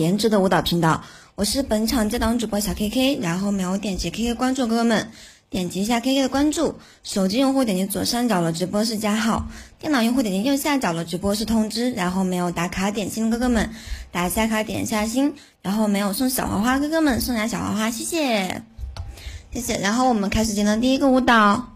颜值的舞蹈频道，我是本场接档主播小 K K，然后没有点击 K K 关注哥哥们，点击一下 K K 的关注。手机用户点击左上角的直播是加号，电脑用户点击右下角的直播是通知。然后没有打卡点心的哥哥们，打一下卡点一下心。然后没有送小花花哥哥们送俩小花花，谢谢，谢谢。然后我们开始今天的第一个舞蹈。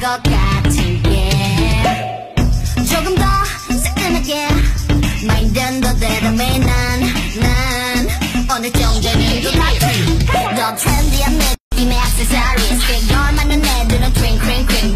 것 같은 게 조금 더 새끈하게 마인드는 너대로매 난난. 오늘 좀 되는 것 같아 더 트렌디한 내 느낌의 액세서리스 그걸 맞는 애들은 트윙 트윙 트윙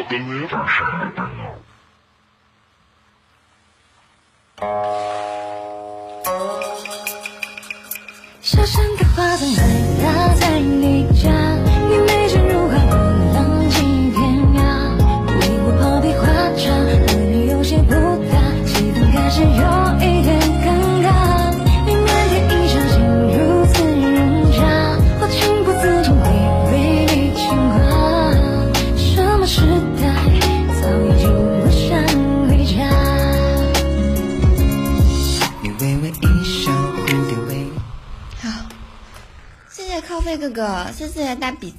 要跟你玩什的花？深深刻在你。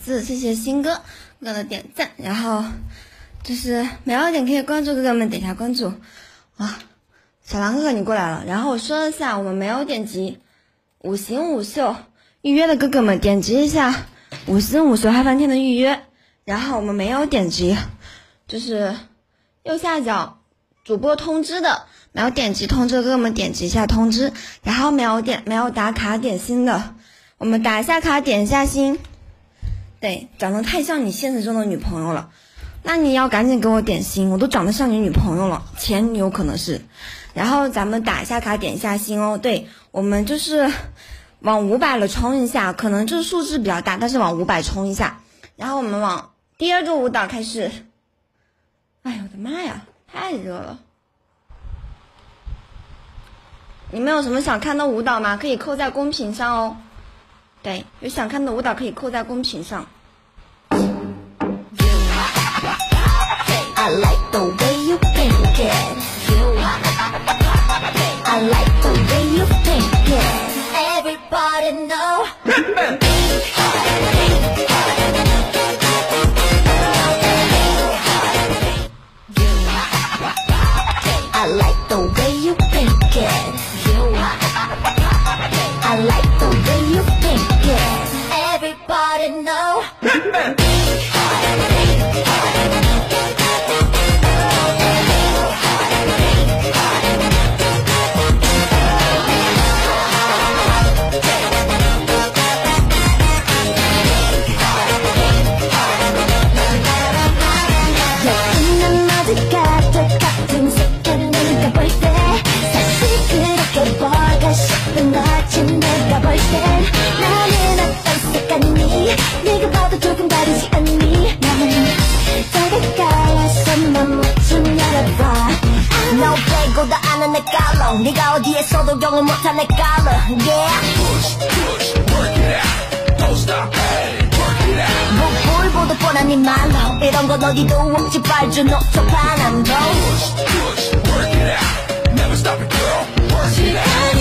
谢谢星哥哥的点赞，然后就是没有点可以关注哥哥们点一下关注啊！小狼哥哥你过来了，然后我说一下，我们没有点击五行五秀预约的哥哥们点击一下五行五秀嗨翻天的预约，然后我们没有点击就是右下角主播通知的没有点击通知哥哥们点击一下通知，然后没有点没有打卡点心的，我们打一下卡点一下心。对，长得太像你现实中的女朋友了。那你要赶紧给我点心，我都长得像你女朋友了，前女友可能是。然后咱们打一下卡，点一下心哦。对我们就是往五百了冲一下，可能就是数字比较大，但是往五百冲一下。然后我们往第二个舞蹈开始。哎呀，我的妈呀，太热了！你们有什么想看的舞蹈吗？可以扣在公屏上哦。对，有想看的舞蹈可以扣在公屏上。 조금 다르지 않니? 나는 다가가서 맘좀 열어봐. 너 빼고 다 아는 내 깔로. 네가 어디에서도 경험 못한 내 깔로. Yeah. 물보도 뻔한 네 말로. 이런 건 어디도 없지. 빨주 녹초 반항도 시간이 갈수록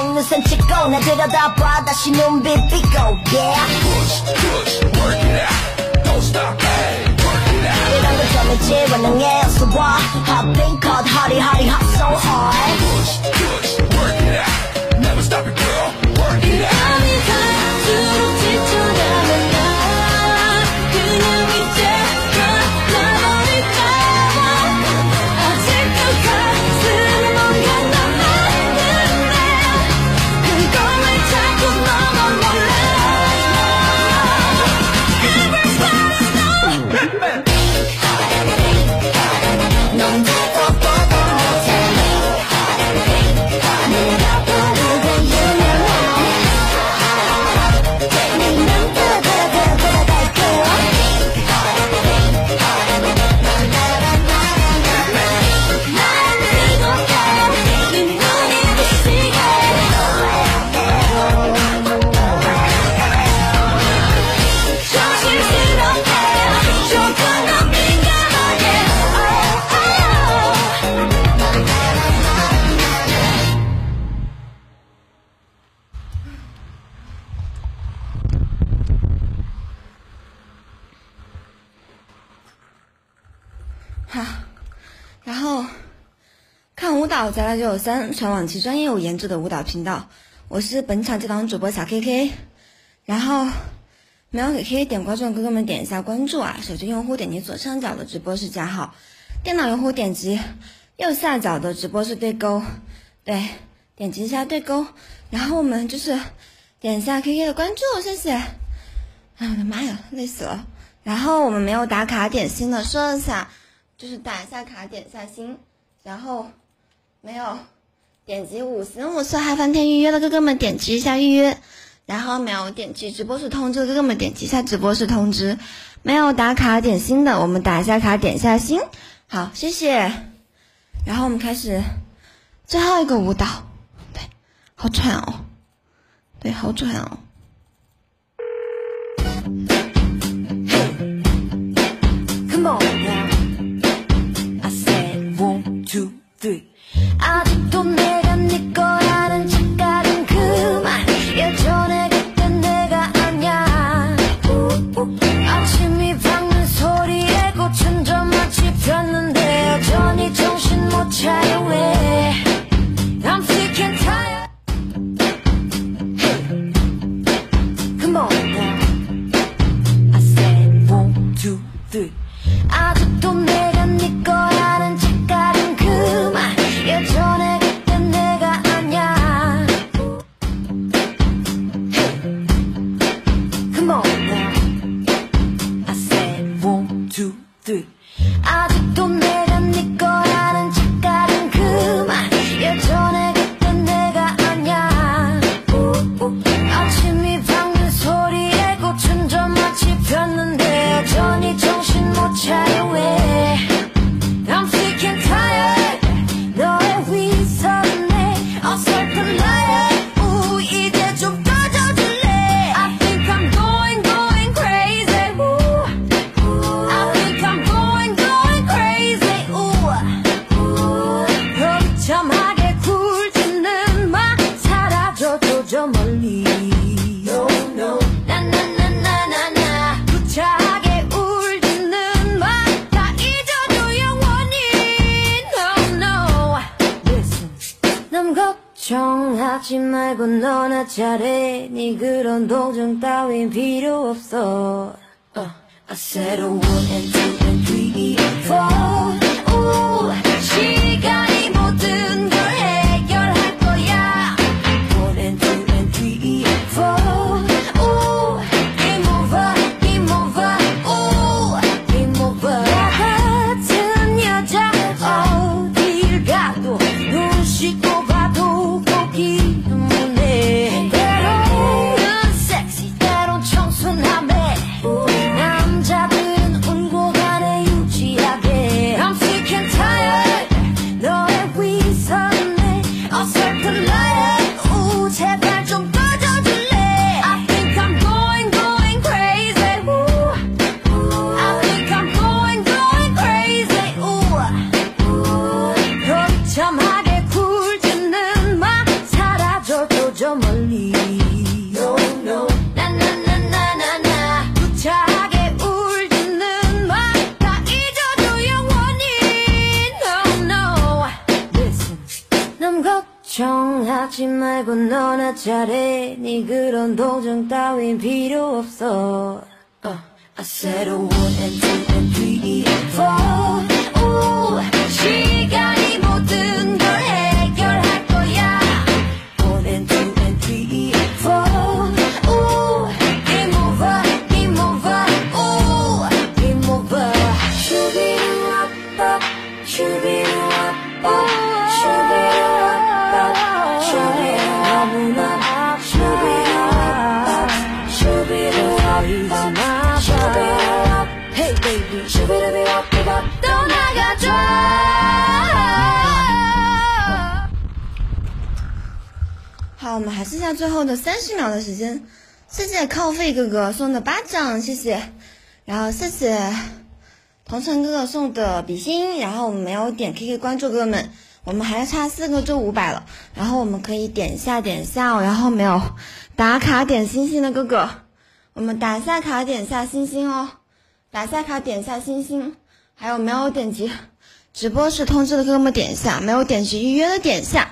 속눈썹 찍고 나 들여다봐 다시 눈빛 비고 yeah 이런 거 좀있지 원능해 어서 와 Hot pink hot hotty hotty hot so hard 밤이 好，然后看舞蹈咱俩就有三，全网其专业有颜值的舞蹈频道。我是本场这档主播小 K K，然后没有给 K K 点关注的哥哥们点一下关注啊！手机用户点击左上角的直播是加号，电脑用户点击右下角的直播是对勾，对，点击一下对勾，然后我们就是点一下 K K 的关注，谢谢。哎，我的妈呀，累死了。然后我们没有打卡点心的，说一下，就是打一下卡，点一下心。然后没有点击五星五色嗨翻天预约的哥哥们，点击一下预约。然后没有点击直播室通知的哥哥们，点击一下直播室通知。没有打卡点心的，我们打一下卡，点一下心。好，谢谢。然后我们开始最后一个舞蹈，对，好喘哦，对，好喘哦。 잘해 네 그런 동정 따윈 필요 없어 uh, I said a one and two and three and four 잘해 네 그런 동정 따윈 필요 없어 uh, I said a one and two and three and four 오, 最后的三十秒的时间，谢谢靠费哥哥送的巴掌，谢谢，然后谢谢同城哥哥送的比心，然后我们没有点 KK 关注哥哥们，我们还差四个就五百了，然后我们可以点一下点一下哦，然后没有打卡点星星的哥哥，我们打下卡点下星星哦，打下卡点下星星，还有没有点击直播室通知的哥哥们点一下，没有点击预约的点一下。